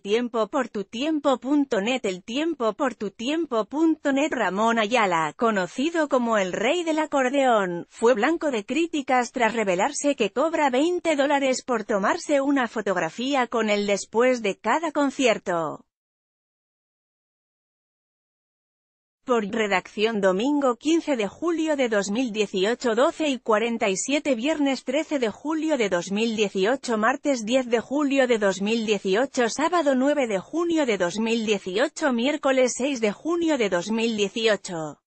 tiempo por tu tiempo.net El tiempo por tu tiempo.net Ramón Ayala, conocido como el rey del acordeón, fue blanco de críticas tras revelarse que cobra 20 dólares por tomarse una fotografía con él después de cada concierto. Por redacción domingo 15 de julio de 2018 12 y 47 viernes 13 de julio de 2018 martes 10 de julio de 2018 sábado 9 de junio de 2018 miércoles 6 de junio de 2018